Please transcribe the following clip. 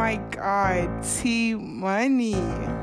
My god, T Money.